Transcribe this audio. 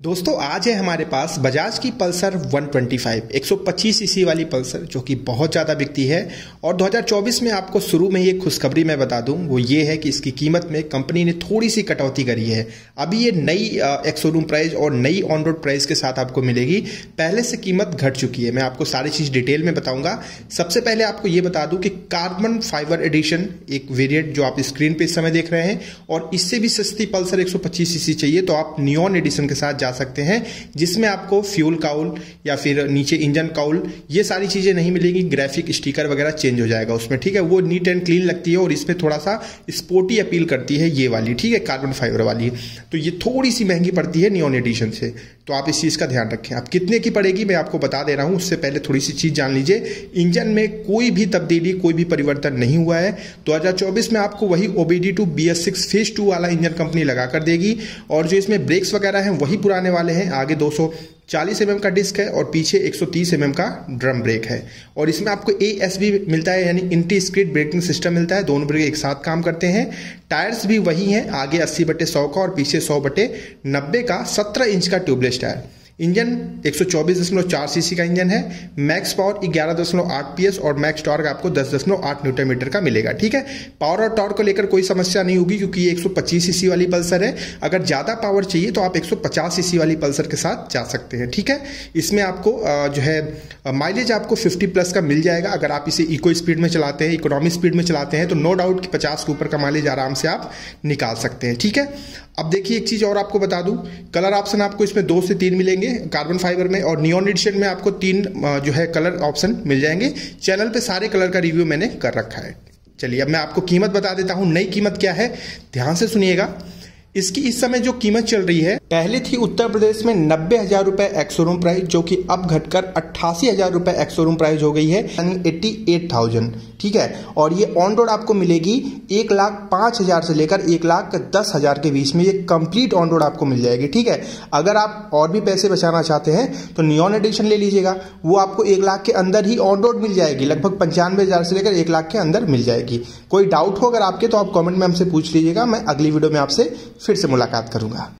दोस्तों, आज है हमारे पास बजाज की पल्सर 125 125 सीसी वाली पल्सर, जो कि बहुत ज़्यादा बिकती है। और 2024 में आपको शुरू में ये खुशखबरी मैं बता दूँ, वो ये है कि इसकी कीमत में कंपनी ने थोड़ी सी कटौती करी है। अभी ये नई एक शोरूम प्राइस और नई ऑन रोड प्राइस के साथ आपको मिलेगी। पहले से कीमत घट चुकी है। मैं आपको सारी चीज़ डिटेल में बताऊँगा। सबसे पहले आपको ये बता दूँ कि कार्बन फाइबर एडिशन, एक वेरियंट जो आप स्क्रीन पर इस समय देख रहे हैं, और इससे भी सस्ती पल्सर एक सीसी चाहिए तो आप नियॉन एडिशन के साथ जा सकते हैं, जिसमें आपको फ्यूल काउल या फिर नीचे इंजन काउल, ये सारी चीज़ें नहीं मिलेगी ग्राफिक स्टिकर वगैरह चेंज हो जाएगा उसमें, ठीक है? वो नीट एंड क्लीन लगती है और इसमें थोड़ा सा स्पोर्टी अपील करती है ये वाली, ठीक है? कार्बन फाइबर वाली। तो ये थोड़ी सी महँगी पड़ती है नियोन एडिशन से। तो आप इस चीज़ का ध्यान रखें। आप कितने की पड़ेगी मैं आपको बता दे रहा हूँ, उससे पहले थोड़ी सी चीज़ जान लीजिए। इंजन में कोई भी तब्दीली, कोई भी परिवर्तन नहीं हुआ है। 2024 में आपको वही OBD two B S six phase two वाला इंजन कंपनी लगा कर देगी और जो इसमें ब्रेक्स वगैरह हैं, वही पुराने वाले हैं। आगे 200 40 एम mm का डिस्क है और पीछे 130 सौ mm का ड्रम ब्रेक है। और इसमें आपको ए एस बी मिलता है, यानी इंटी स्क्रीट ब्रेकिंग सिस्टम मिलता है। दोनों ब्रेक एक साथ काम करते हैं। टायर्स भी वही हैं। आगे 80 बटे सौ का और पीछे 100 बटे 90 का 17 इंच का ट्यूबलेस टायर। इंजन 124.4 सीसी का इंजन है, मैक्स पावर 11.8 पीएस और मैक्स टॉर्क आपको 10.8 न्यूटन मीटर का मिलेगा, ठीक है? पावर और टॉर्क को लेकर कोई समस्या नहीं होगी क्योंकि ये 125 सीसी वाली पल्सर है। अगर ज़्यादा पावर चाहिए तो आप 150 सीसी वाली पल्सर के साथ जा सकते हैं, ठीक है? इसमें आपको जो है माइलेज आपको 50 प्लस का मिल जाएगा। अगर आप इसे इको स्पीड में चलाते हैं, इकोनॉमिक स्पीड में चलाते हैं तो नो डाउट कि पचास के ऊपर का माइलेज आराम से आप निकाल सकते हैं, ठीक है? अब देखिए एक चीज़ और आपको बता दूँ। कलर ऑप्शन आपको इसमें दो से तीन मिलेंगे कार्बन फाइबर में, और नियोन एडिशन में आपको तीन जो है कलर ऑप्शन मिल जाएँगे। चैनल पे सारे कलर का रिव्यू मैंने कर रखा है। चलिए, अब मैं आपको कीमत बता देता हूँ, नई कीमत क्या है? ध्यान से सुनिएगा। इसकी इस समय जो कीमत चल रही है पहले थी उत्तर प्रदेश में नब्बे हज़ार रुपए एक्सोरूम प्राइस जो कि अब घटकर अट्ठासी हज़ार रुपए एक्सोरूम प्राइस हो गई है एट्टी एट थाउज़ेंड ठीक है? और ये ऑन रोड आपको मिलेगी एक लाख पाँच हज़ार से लेकर एक लाख दस हज़ार के बीच में ये कंप्लीट ऑन रोड आपको मिल जाएगी। ठीक है? अगर आप और भी पैसे बचाना चाहते हैं तो नियॉन एडिशन ले लीजिएगा। वो आपको एक लाख के अंदर ही ऑन रोड मिल जाएगी। लगभग पंचानवे हज़ार से लेकर एक लाख के अंदर मिल जाएगी। कोई डाउट हो अगर आपके तो आप कॉमेंट में हमसे पूछ लीजिएगा। मैं अगली वीडियो में आपसे फिर से मुलाकात करूँगा।